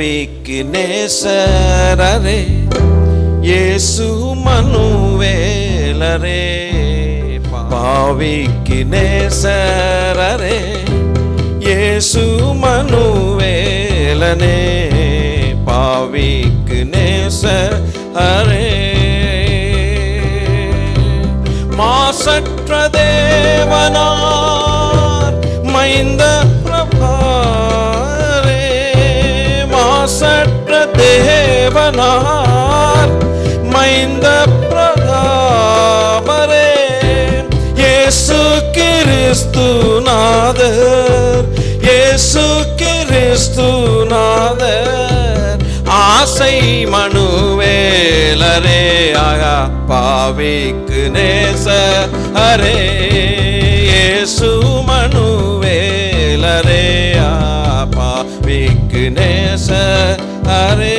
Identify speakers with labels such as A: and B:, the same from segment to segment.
A: பாவிக்கு நேசரரே இயேசு மனுவேலரே. பாவிக்கு நேசரரே இயேசு மனுவேலனே. பாவிக்கு நேசரே மாசற்ற தேவனார் மைந்த தேவனார் மைந்த பிரதாபரே இயேசு கிறிஸ்து நாதர் இயேசு கிறிஸ்து நாதர் ஆசை மனுவேலரே ஆகா பாவிக்கு நேச அரே இயேசு மனுவேலரே ஆ பாவிக்கு நேச அரே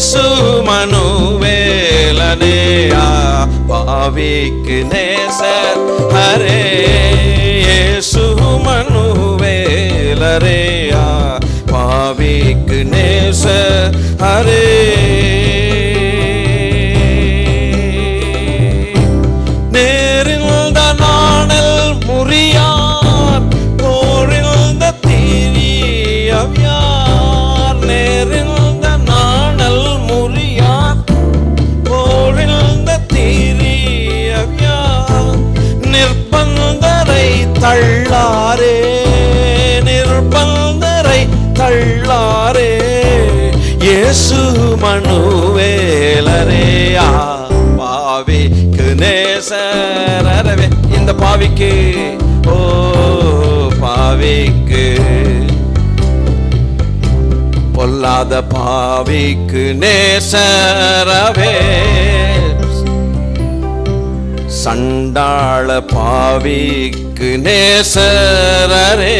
A: యేసు सुमनुवेलरे भावकने ने स हरे सुमनुवेलरे పావిక్ నేసర్ హరే தள்ளாரே நிர்பந்தரை தள்ளாரே இயேசு மனுவேலரே. பாவிக்கு நேசரவே இந்த பாவிக்கு ஓ பாவிக்கு. பொல்லாத பாவிக்கு நேசரவே சண்டாள பாவிக்கு நேசரரே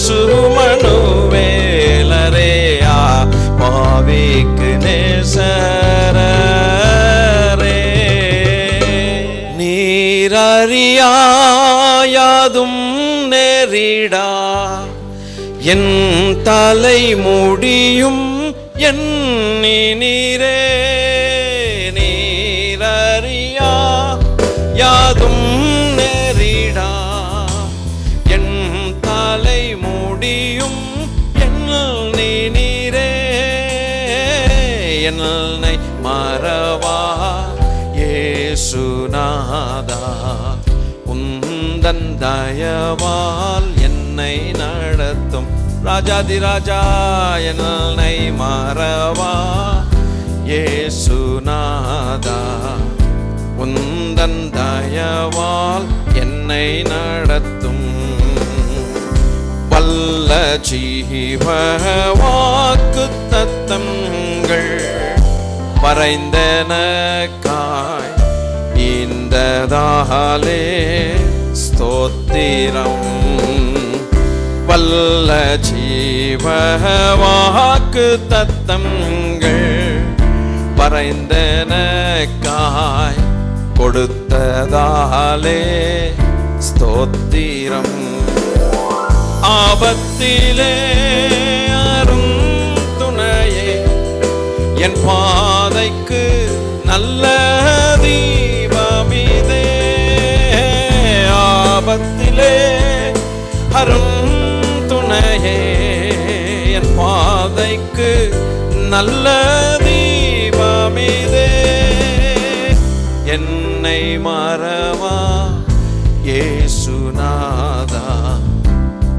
A: சுமனுவேலரே ஆ பாவிக்கு நேசரரே. நீரறியாயாதும் நேரிடா என் தலை முடியும் என் நீரே தயவால் என்னை நடத்தும். ராஜாதி ராஜா என்னை மறவா? ஏசுநாதா உந்தன் தயவால் என்னை நடத்தும். வல்ல ஜீவ வாக்கு தத்தங்கள் வரைந்தன காய் இந்ததாலே ஸ்தோத்திரம். வல்ல ஜீவ வாக்கு தத்தங்கள் பறைந்தனக்காய் கொடுத்ததாலே ஸ்தோத்திரம். ஆபத்திலே அரும் துணையே என் பாதைக்கு நல்லதீ அரும் துணையே என் பாதைக்கு நல்ல தீபமிதே என்னை மறவா ஏசுநாதா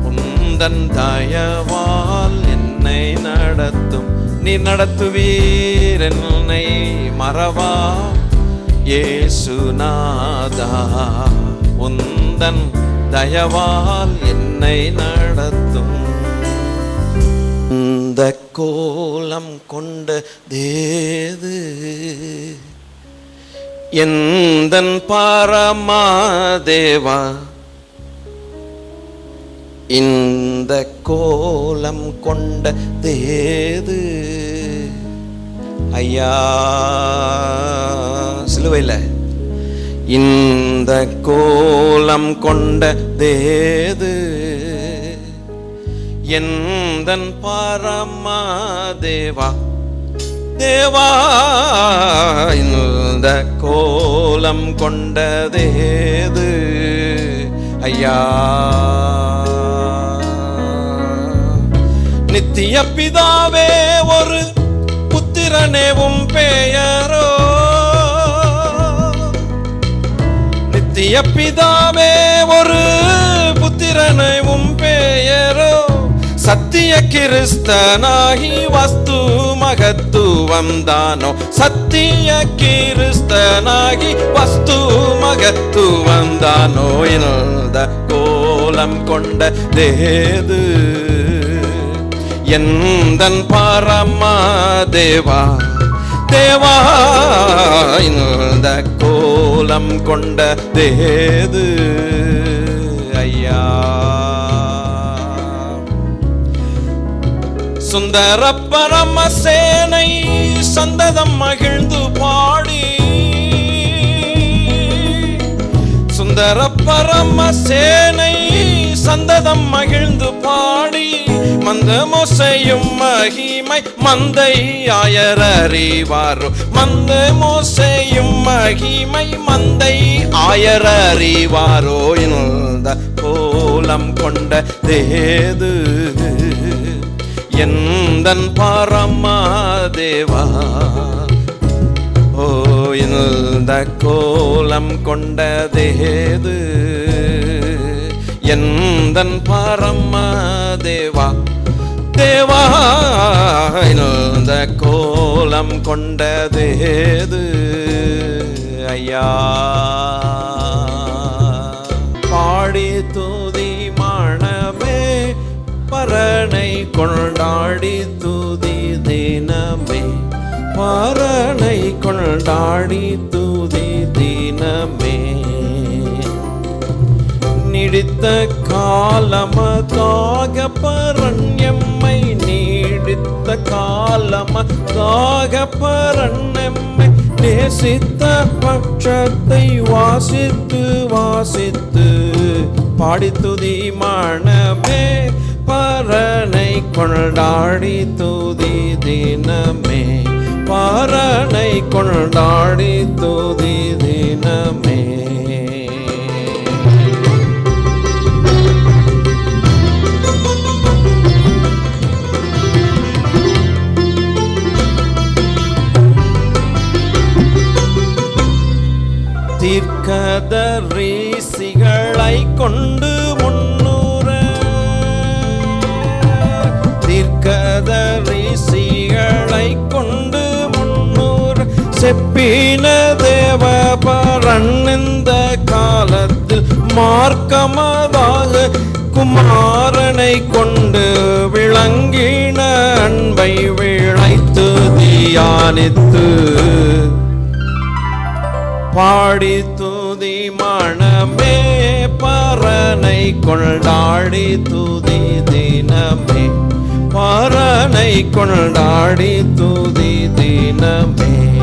A: உந்தன் தயவால் என்னை நடத்தும். நீ நடத்துவீர் என்னை மறவா ஏசுநாதா உந்தன் தயவால் என்னை நடத்தும். இந்த கோலம் கொண்ட தேது எந்தன் பரமாதேவா? இந்த கோலம் கொண்ட தேது. ஐயா சிலுவையில். இந்த கோலம் கொண்ட தேது எந்தன் பரமாதேவா தேவா? இந்த கோலம் கொண்டதேது ஐயா. நித்திய பிதாவே ஒரு புத்திரனேவும் பெயர். பிதாவே ஒரு புத்திரனை உம் பெயரோ. சத்திய கிறிஸ்தனாகி வஸ்து மகத்துவம் தானோ. சத்திய கிறிஸ்தனாகி வஸ்து மகத்துவம் தானோ. இந்த கோலம் கொண்ட தேது. எந்தன் பரமா தேவா தேவா இந்த கோலம் கொண்ட தேது. ஐயா. சுந்தர பரம சேனை சந்ததம் மகிழ்ந்து பாடி. சுந்தர பரம சேனை சந்ததம் மகிழ்ந்து பாடி. மந்தமோசையும் மகிமை மந்தை ஆயரறிவாரோ மந்த மோசையும் மகிமை மந்தை ஆயர் அறிவாரோ இந்த கோலம் கொண்ட தேது எந்தன் பரமாதேவா ஓ இந்த கோலம் கொண்டதேது எந்தன் பரமாதேவா தேவா? தேவா இந்த கோலம் கொண்டதேது? ஐயா. பாடி தூதி மாணமே பரணை கொண்டாடி தூதி தினமே. பரணை கொண்டாடி தூதி தினமே. நீடித்த காலமதாக பரண்யம்மை நீடித்த காலமதாக பரண்யம்மை நேசித்த பட்சத்தை வாசித்து வாசித்து பாடித்துதி மனமே பரனை கொண்டாடி துதி தினமே பரனை கொண்டாடி துதி தினமே. தீர்க்கதரிசிகளை கொண்டு முன்னூற. தீர்க்கதரிசிகளை கொண்டு முன்னூர் செப்பின தேவ பரண்ந்த காலத்தில் மார்க்கமதாக குமாரனை கொண்டு விளங்கின அன்பை விளைத்து தியானித்து பாடித்து தினமே பரனை கொண்டாடி துதி தினமே. பரனை கொண்டாடி துதி தினமே.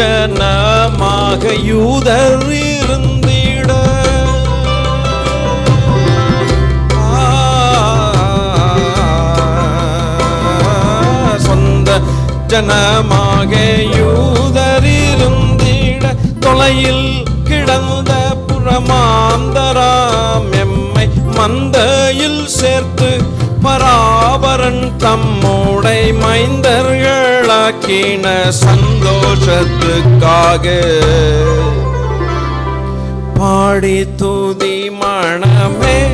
A: சொந்த யூதர் இருந்திட. சொந்த ஜனமாக யூதர் இருந்திட. தொலையில் கிடந்த புறமாந்தராம் எம்மை மந்தையில் சேர்த்து பராபரன் தம்மோடை மைந்தர்கள் உண்டாக்கின சந்தோஷத்துக்காக. பாடி தூதி மனமே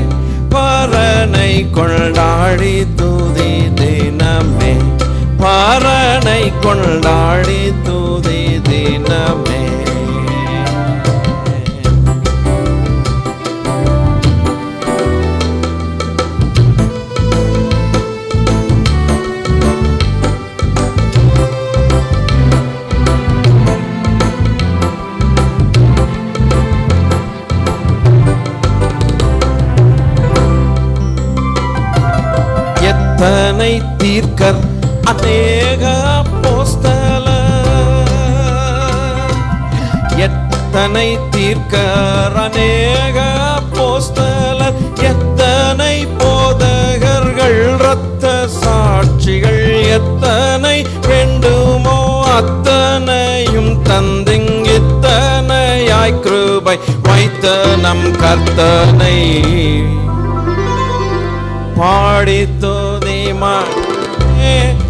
A: பரனை கொண்டாடி தூதி தினமே. பரனை கொண்டாடி தூதி தினமே. அநேக போஸ்தல எத்தனை தீர்க்கர் அநேக போஸ்தலர் எத்தனை போதகர்கள் இரத்த சாட்சிகள் எத்தனை வேண்டுமோ அத்தனையும் தந்திங் இத்தனையாய் கிருபை வைத்த நம் கர்த்தனை பாடி Yeah.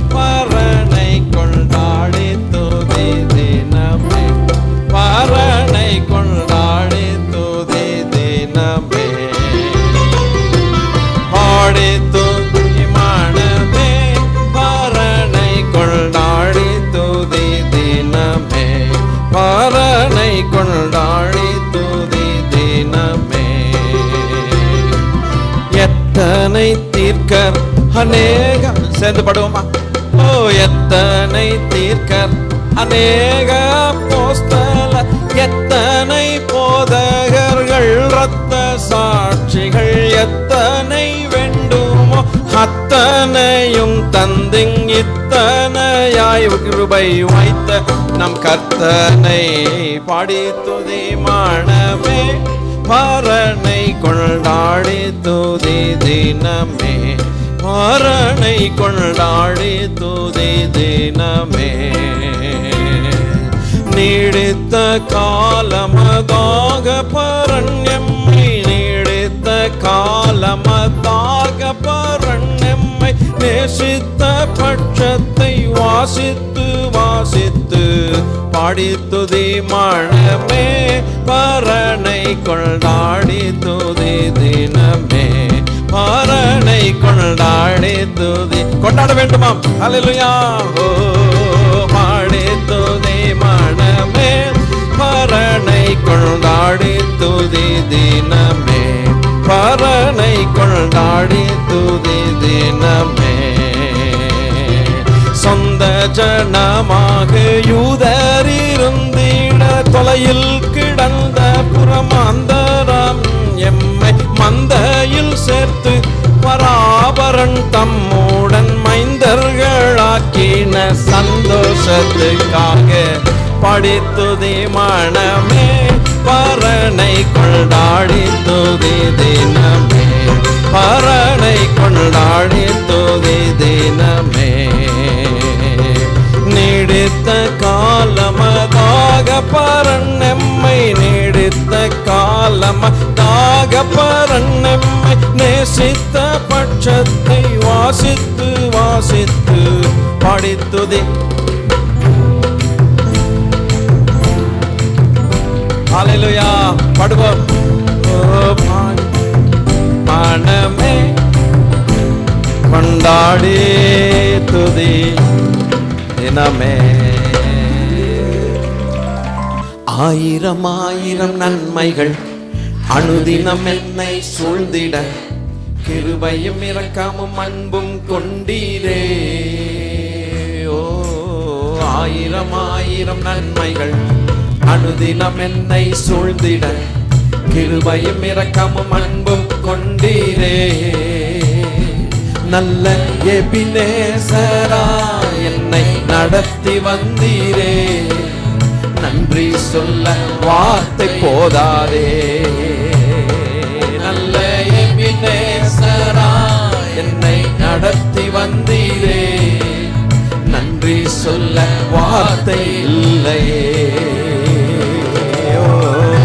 A: தீர்க்கர் அநேக சேர்ந்து படுவோமா ஓ எத்தனை தீர்க்கர்? அநேக போஸ்தல எத்தனை போதகர்கள் ரத்த சாட்சிகள் எத்தனை வேண்டுமோ அத்தனையும் தந்திங் இத்தனையாய் கிருபை வாய்த்த நம் கர்த்தனை பாடி துதி மாணமே பரனை கொண்டாடி தூதி தினமே. பரனை கொண்டாடி தூதி தினமே. நீடித்த காலமதாக பரண்யம்மை நீடித்த காலமதாக பரண்யம்மை. நேசித்த பட்சத்தை வாசித்து வாசித்து பாடித்துதி துதி பரணை கொண்டாடி துதி தினமே. பரணை கொண்டாடி துதி கொண்டாட வேண்டுமாம் அல்லேலூயா ஓ பாடி துதி மனமே பரனை கொண்டாடி துதி தினமே. பரணை கொண்டாடி துதி தினமே. சொந்த ஜனமாக யூதர் தொலையில் கிடந்த புறமாந்தரம் எம்மை மந்தையில் சேர்த்து பராபரன் தம்முடன் மைந்தர்களாக்கின சந்தோஷத்துக்காக படித்துதி மனமே பரனை கொண்டாடி துதி தினமே. பரனை கொண்டாடி துதி தினமே. நீடித்த காலமதாக பரண்ணெம்மை நீடித்த காலமதாக பரண்ணெம்மை நேசித்த பட்சத்தை வாசித்து வாசித்து படித்துதி. அலையிலுயா பாடுவோம். மனமே கொண்டாடி துதி. தினமே ஆயிரம் ஆயிரம் நன்மைகள் அனுதினம் என்னை சூழ்ந்திட. கிருபையும் இறக்காமும் அன்பும் கொண்டீரே. ஓ ஆயிரம் ஆயிரம் நன்மைகள் அனுதினம் என்னை சூழ்ந்திட. கிருபையும் இறக்காமும் அன்பும் கொண்டீரே. நல்ல எபினேசரா என்னை நடத்தி வந்தீரே. நன்றி சொல்ல வார்த்தை போதாதே. நல்ல எமினேசரா என்னை நடத்தி வந்தீரே. நன்றி சொல்ல வார்த்தை இல்லையே.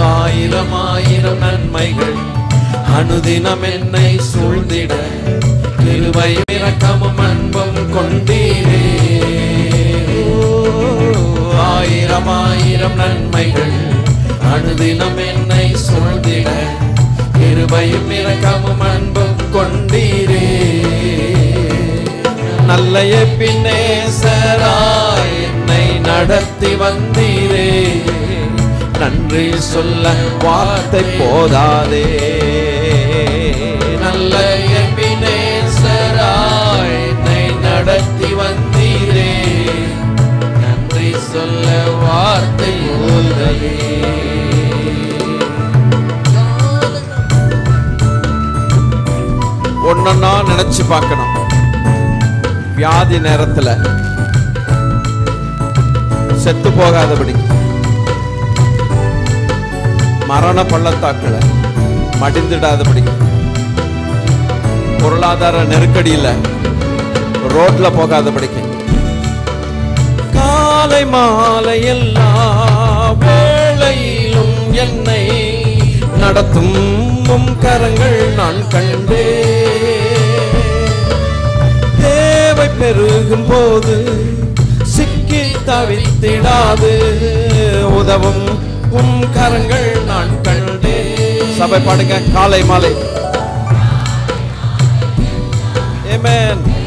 A: ஆயிரம் ஆயிரம் நன்மைகள். அனுதினம் என்னை சூழ்ந்திட நிலுவையில் ஆயிரம் நன்மைகள். அனுதினம் என்னை சொல்திட கிருபையும் இரக்கமும் அன்பும் கொண்டீரே. நல்ல பின்னேசராய் என்னை நடத்தி வந்தீரே. நன்றி சொல்ல வார்த்தை போதாதே. ஒன்னா நினைச்சு பார்க்கணும். வியாதி நேரத்துல. செத்து போகாதபடி. மரண பள்ளத்தாக்குல மடிந்துடாதபடி. பொருளாதார நெருக்கடியில ரோட்ல போகாதபடிக்கு. காலை மாலை எல்லாம் என்னை நடத்தும் உம் கரங்கள் நான் கண்டே தேவை பெருகும் போது சிக்கி தவித்திடாது. உதவும் உம் கரங்கள் நான் கண்டே சபை பாடுங்க காலை மாலை. Amen.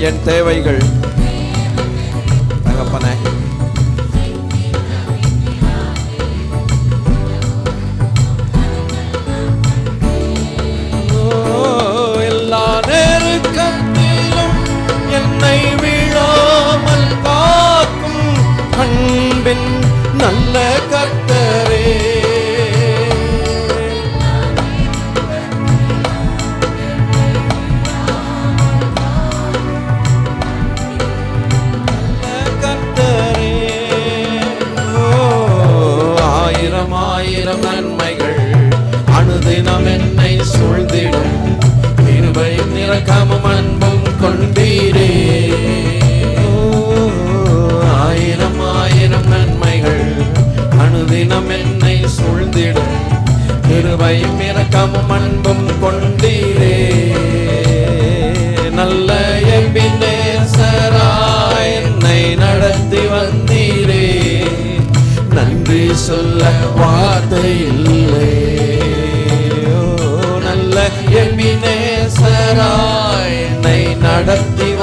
A: என் தேவைகள். தகப்பனே.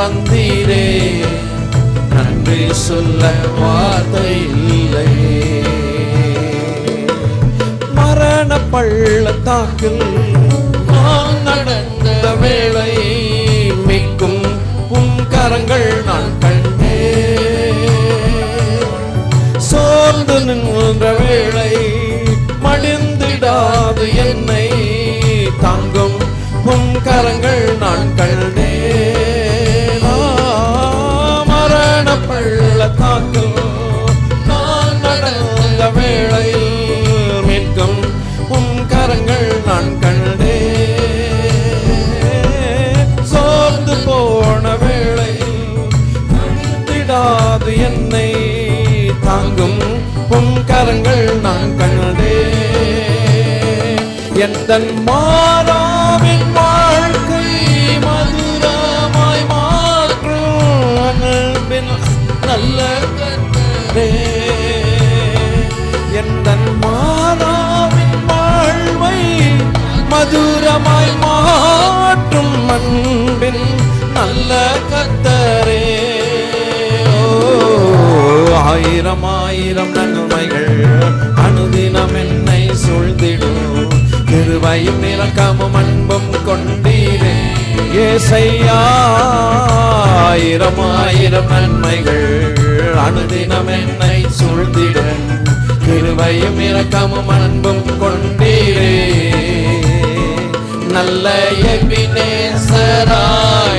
A: வந்தீரே. நன்றி சொல்ல வார்த்தை இல்லை. மரண பள்ளத்தாக்கில் நான் நடந்த வேளை மிக்கும் உன் கரங்கள் நான் கண்டே சோர்ந்து நின்ற வேளை மடிந்திடாது என்னை தாங்கும் உன் கரங்கள் நான் பள்ளத்தாக்கில் நான் நடந்த வேளையில் மீட்கும் உன் கரங்கள் நான் கண்டே சோர்ந்து போன வேளையில் விடாது என்னை தாங்கும் உன் கரங்கள் நான் கண்டே எந்த மா ஆயிரம் ஆயிரம் நன்மைகள். அனுதினம் என்னை சூழ்ந்திடும். திருவையும் இரக்கமும் அன்பும் கொண்டீரே. ஏசையா ஆயிரம் ஆயிரம் நன்மைகள். அனுதினம் என்னை சூழ்ந்திடும். திருவையும் இரக்கமும் அன்பும் கொண்டீரே. நல்ல எபினேசரா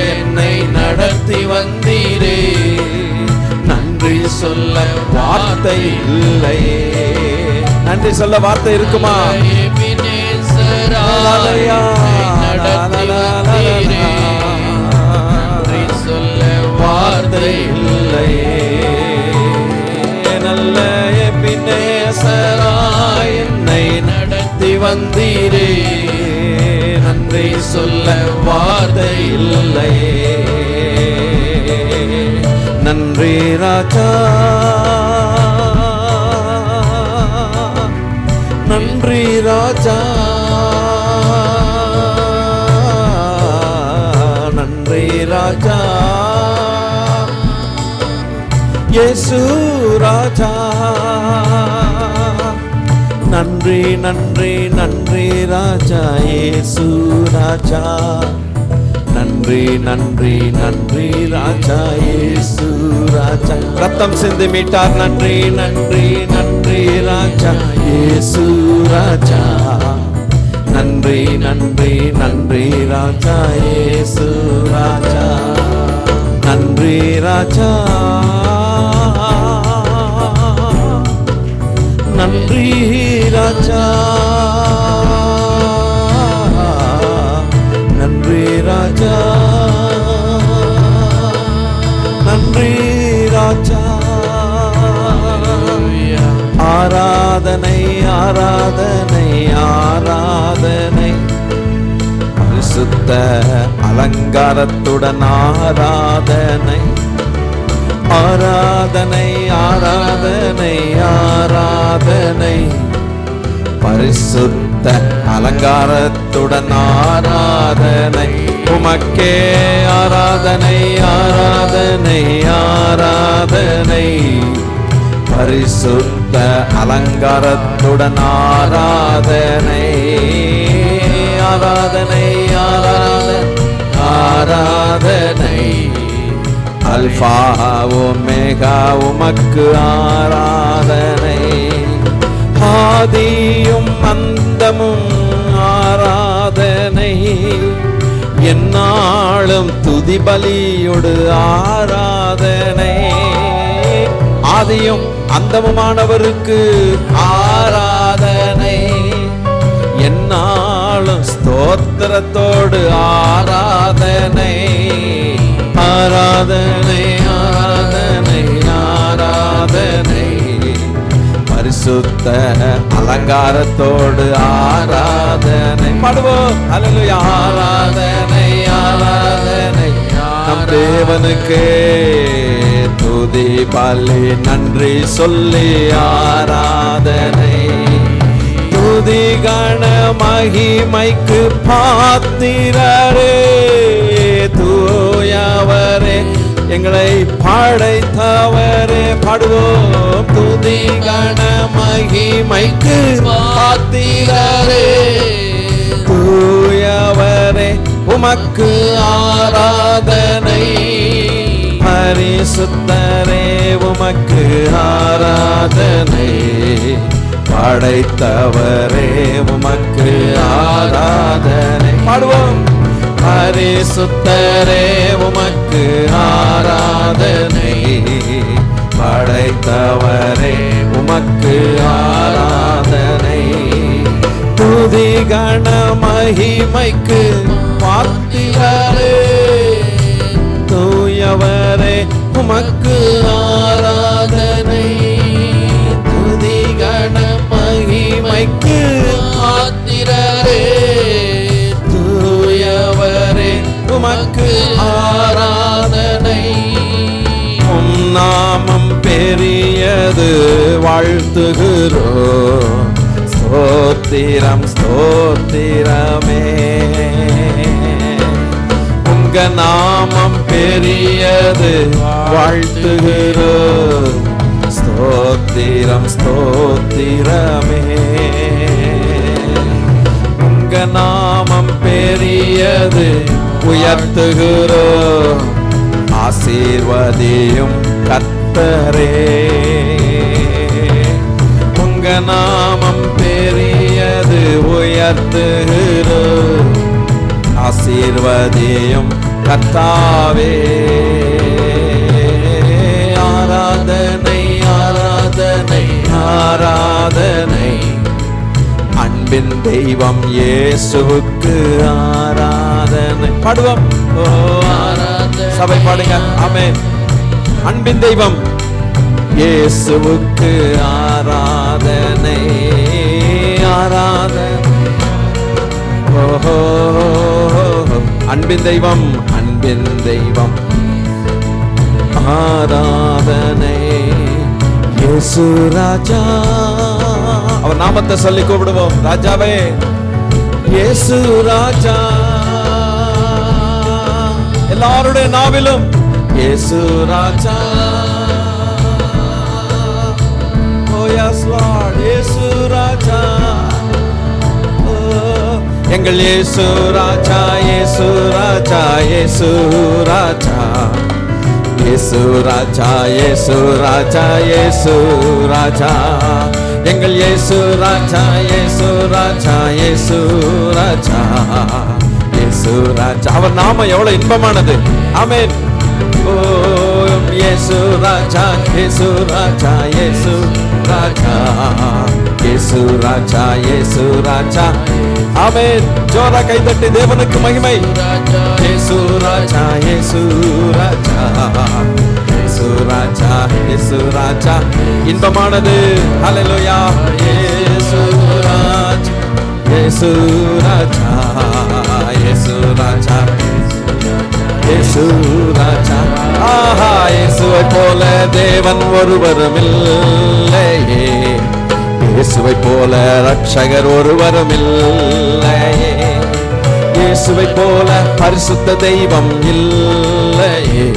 A: என்னை நடத்தி வந்தீரே. சொல்ல வார்த்தை இல்லை. நன்றி சொல்ல வார்த்தை இருக்குமா?
B: சொல்ல வார்த்தை
A: இல்லை. நல்ல எபினேசராய் என்னை நடத்தி வந்தீரே. நன்றி சொல்ல வார்த்தை இல்லை. நன்றி ராஜா. நன்றி ராஜா. நன்றி ராஜா. இயேசு ராஜா. நன்றி நன்றி நன்றி ராஜா. இயேசு ராஜா. நன்றி நன்றி நன்றி ராஜா இயேசு ராஜா. ரத்தம் சிந்து மீட்டார் நன்றி நன்றி நன்றி ராஜா இயேசு ராஜா. நன்றி நன்றி நன்றி ராஜா இயேசு ராஜா. நன்றி ராஜா. நன்றி ராஜா. ராஜா நன்றி ராஜா. ஆராதனை ஆராதனை ஆராதனை. பரிசுத்த அலங்காரத்துடன் ஆராதனை. ஆராதனை ஆராதனை ஆராதனை. பரிசுத்த அலங்காரத்துடன் ஆராதனை. உமக்கே ஆராதனை ஆராதனை ஆராதனை. பரிசுத்த அலங்காரத்துடன் ஆராதனை. ஆராதனை ஆராதனை ஆராதனை. அல்பா ஒமேகா உமக்கு ஆராதனை. ஆதியும் அந்தமும் ஆராதனை. என்னாலும் துதிபலியொடு ஆராதனை. ஆதியும் அந்தமுமானவருக்கு ஆராதனை. என்னாலும் ஸ்தோத்திரத்தோடு ஆராதனை. ஆராதனை ஆராதனை ஆராதனை. பரிசுத்த அலங்காரத்தோடு ஆராதனை. பாடுவோம். அலலு ஆராதனை. ஆராதனை நம் தேவனுக்கு துதி பலி நன்றி சொல்லி ஆராதனை. துதி கண மகிமைக்கு பாத்திரரே தூயவரே எங்களை படைத்தவரே. பாடுவோம். துதி கண மகிமைக்கு பாத்திரரே. தூயவரே உமக்கு ஆராதனை. பரிசுத்தரே உமக்கு ஆராதனை. படைத்தவரே உமக்கு ஆராதனை. பாடுவோம். பரிசுத்தரே உமக்கு ஆராதனை. படைத்தவரே உமக்கு ஆராதனை. துதி கண மகிமைக்கு பார்த்திரே தூயவரே உமக்கு ஆராதனை. துதிகண மகிமைக்கு ஆத்திரரே. தூயவரே உமக்கு ஆராதனை. உம் நாமம் பெரியது வாழ்த்துகிறோ ஸ்தோத்திரம் ஸ்தோத்திரமே. நாமம் பெரியது வாழ்த்துகிறோம். ஸ்தோத்திரம் ஸ்தோத்திரமே. உங்க நாமம் பெரியது உயர்த்துகிறோம். ஆசீர்வதியும் கத்தரே உங்க நாமம் பெரியது உயர்த்துகிறோம். ஆசீர்வதியும் கத்தாவே. ஆராதனை ஆராதனை ஆராதனை. அன்பின் தெய்வம் இயேசுவுக்கு ஆராதனை. பாடுவோம். ஓ சபை பாடுங்க. ஆமே அன்பின் தெய்வம் இயேசுவுக்கு ஆராதனை. ஆராதனை. ஓஹோ. அன்பின் தெய்வம் அன்பின் தெய்வம். ஆராதனை. இயேசு ராஜா. அவர் நாமத்தை சொல்லி கூப்பிடுவோம். ராஜாவே இயேசு ராஜா. எல்லாருடைய நாவிலும் இயேசு ராஜா. ஓ எஸ் லார்ட் இயேசு ராஜா. எங்கள் இயேசு ராஜா இயேசு ராஜா இயேசு ராஜா. இயேசு ராஜா இயேசு ராஜா இயேசு ராஜா. எங்கள் இயேசு ராஜா இயேசு ராஜா இயேசு ராஜா. இயேசு ராஜா. அவர் நாம எவ்வளவு இன்பமானது. ஆமென். ஓ இயேசு ராஜா இயேசு ராஜா இயேசு ராஜா. இயேசு ராஜா இயேசு ராஜா. ஆமென். ஜோரா கைதட்டி தேவனுக்கு மகிமை.
B: ராஜா
A: இயேசு ராஜா இயேசு ராஜா. இயேசு ராஜா இயேசு ராஜா. இன்பமானது. ஹalleluya. இயேசு ராஜா இயேசு ராஜா. இயேசு ராஜா. இயேசு ராஜா. ஆஹா இயேசுவை போல தேவன் ஒருவரும் இல்லையே. இயேசுவை போல ரட்சகர் ஒருவரும் இல்லையே இயேசுவை போல பரிசுத்த தெய்வம் இல்லையே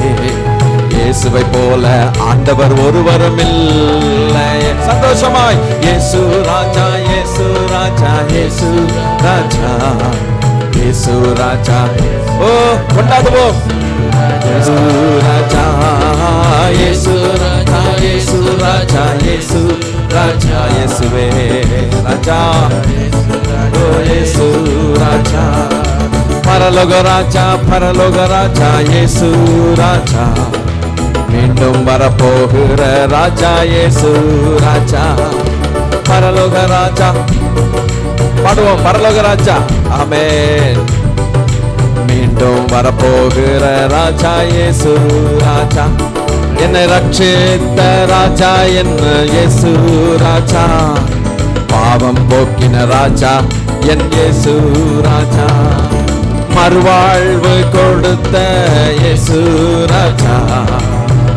A: இயேசுவை போல ஆண்டவர் ஒருவரும் இல்லையே சந்தோஷமாய் இயேசு ராஜா இயேசு ராஜா இயேசு ராஜா இயேசு ராஜா ஓ கொண்டாடுவோம். இயேசு ராஜா இயேசு ராஜா இயேசு ராஜா இயேசு ராஜா இயேசுவே ராஜா. ஓ இயேசு ராஜா. பரலோக ராஜா பரலோக ராஜா இயேசு ராஜா. மீண்டும் வரப்போகிற ராஜா இயேசு ராஜா. பரலோக ராஜா. பாடுவோம் பரலோக ராஜா. ஆமென். மீண்டும் வரப்போகிற ராஜா இயேசு ராஜா. என்னை ரட்சித்த ராஜா என்ன இயேசு ராஜா. பாவம் போக்கின ராஜா என் இயேசு ராஜா. மறுவாழ்வு கொடுத்த இயேசு ராஜா.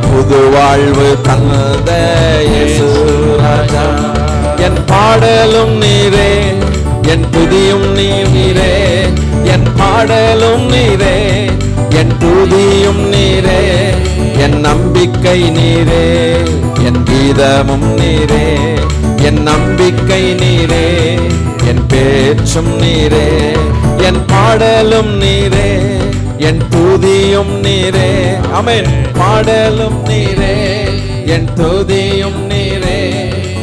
A: புது வாழ்வு தந்த இயேசு ராஜா. என் பாடலும் நீரே என் புதியும் நீரே என் பாடலும் நீரே என் துதியும் நீரே. என் நம்பிக்கை நீரே என் கீதமும் நீரே. என் நம்பிக்கை நீரே என் பேச்சும் நீரே. என் பாடலும் நீரே என் தூதியும் நீரே. அமேன் பாடலும் நீரே என் தூதியும் நீரே.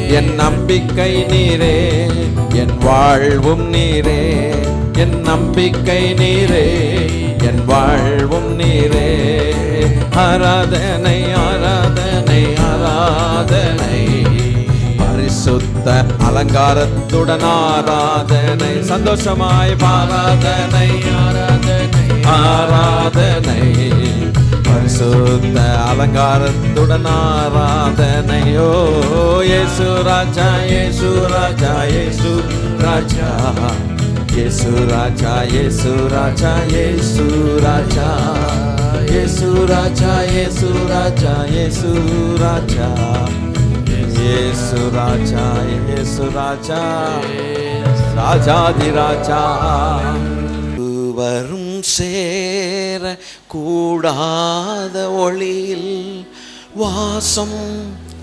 A: என் நம்பிக்கை நீரே என் வாழ்வும் நீரே. என் நம்பிக்கை நீரே என் வாழ்வும் நீரே. ஆராதனை ஆராதனை ஆராதனை பரிசுத்த அலங்காரத்துடன் ஆராதனை சந்தோஷமாய் ஆராதனை ஆராதனை ஆராதனை பரிசுத்த அலங்காரத்துடன் ஆராதனை ஓ இயேசு ராஜா இயேசு ராஜா இயேசு ராஜா இயேசு ராஜா இயேசு ராஜா இயேசு ராஜா இயேசு ராஜா இயேசு ராஜா இயேசு ராஜா இயேசு ராஜா இயேசு ராஜா ராஜாதி ராஜா வரும் சேர கூடாத ஒளியில் வாசம்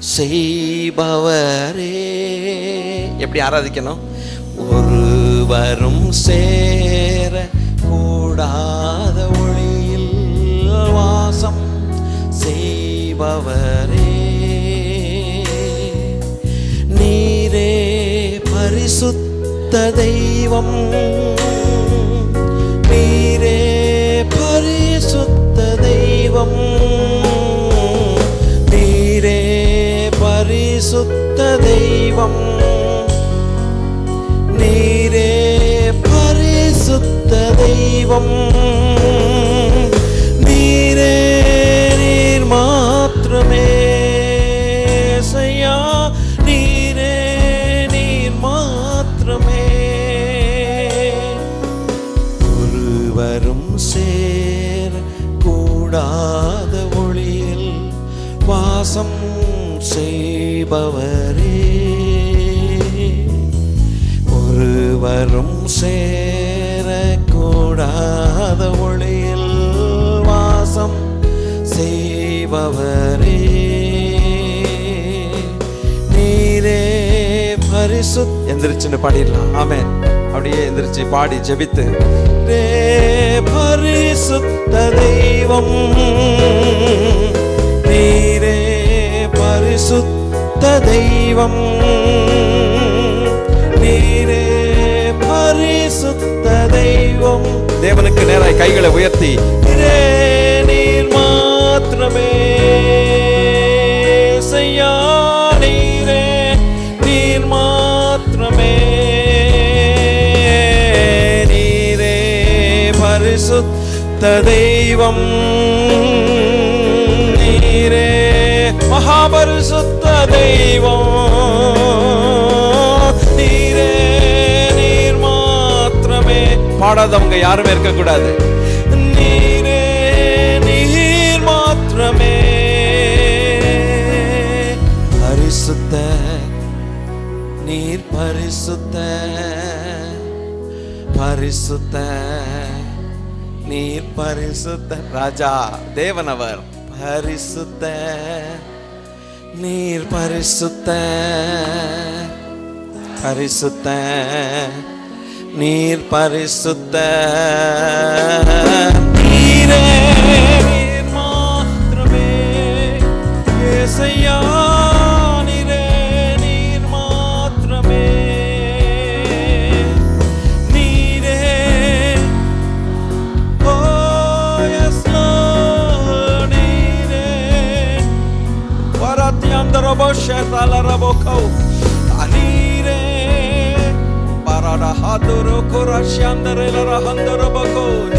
A: செய்பவரே. எப்படி ஆராதிக்கணும்? ஒருவரும் சேர கூடாத செய்பவரே நீரே பரிசுத்த தெய்வம். நீரே பரிசுத்த தெய்வம். நீரே பரிசுத்த தெய்வம். நீரே பரிசுத்த தெய்வம். நீரே மாத்திரமே செய்யா நீரே நீர் மாத்திரமே. ஒருவரும் சேர் கூடாத ஒளியில் வாசம் செய்பவரே. ஒருவரும் சேரக்கூடாத ஒளி செய்பவரே. நீரே பரிசு எந்திரிச்சுன்னு பாடிடலாம். ஆமே அப்படியே எந்திரிச்சு பாடி ஜெபித்து. ரே பரிசுத்த தெய்வம். நீரே பரிசுத்த தெய்வம். நீரே பரிசுத்த தெய்வம். தேவனுக்கு நேராய் கைகளை உயர்த்தி. நீரே நீர் மாத்திரமே. செய்யா நீரே நீர் மாத்திரமே. நீரே பரிசுத்த தெய்வம். நீரே மகாபரிசுத்த தெய்வம். நீரே நீர் மாத்திரமே. பாடாதவங்க யாருமே இருக்கக்கூடாது. பரிசுத்த பரிசுத்த நீர் பரிசுத்த ராஜா தேவனவர் பரிசுத்த நீர் பரிசுத்த பரிசுத்த நீர் பரிசுத்த நீரே Anire Parada Hadoro Korashandere Rahandoro Bako